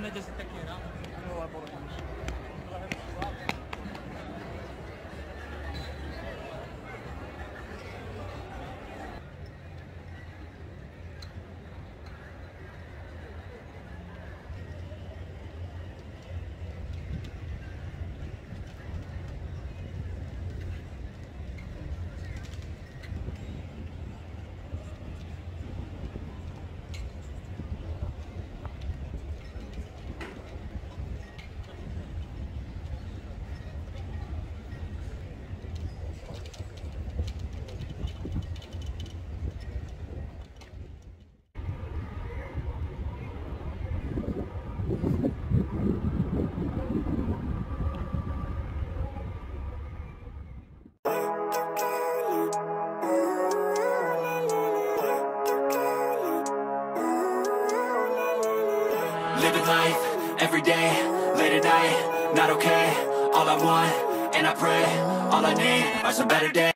necesites que Living life, every day, late at night, not okay. All I want, and I pray, all I need are some better days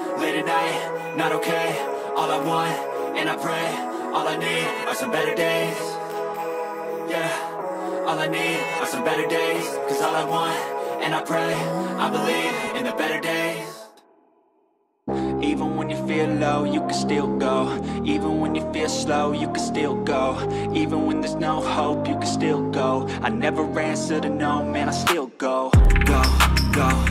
day, late at night, not okay. All I want, and I pray, all I need are some better days. Yeah, all I need are some better days. Cause all I want, and I pray, I believe in the better days. Even when you feel low, you can still go. Even when you feel slow, you can still go. Even when there's no hope, you can still go. I never answer to no, man, I still go, go, go,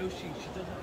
I know she she doesn't.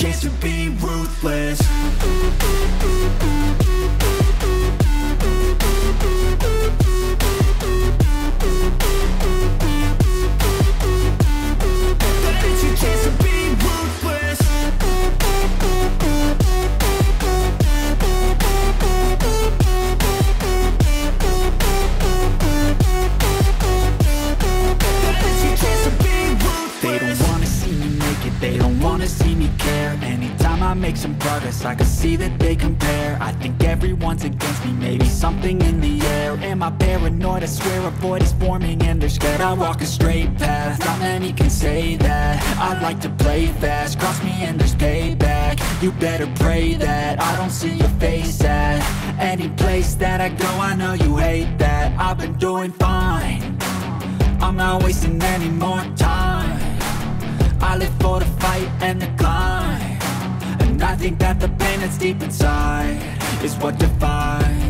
Chance to be ruthless I walk a straight path, not many can say that. I like to play fast, cross me and there's payback. You better pray that I don't see your face at Any place that I go, I know you hate that. I've been doing fine. I'm not wasting any more time. I live for the fight and the climb. And I think that the pain that's deep inside Is what defines